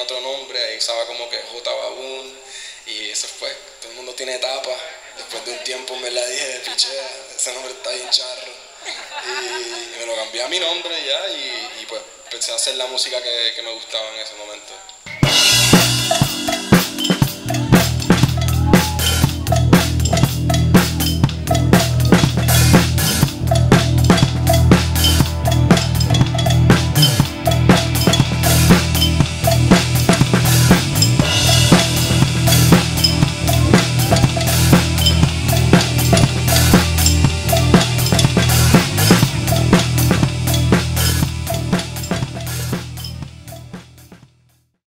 otro nombre, ahí usaba como que J Baboon, y eso fue, todo el mundo tiene etapas. Después de un tiempo me la dije, pichea, ese nombre está bien charro. Y me lo cambié a mi nombre ya, y, y pues empecé a hacer la música que, que me gustaba en ese momento.